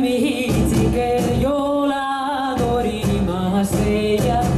みつけよらどりませや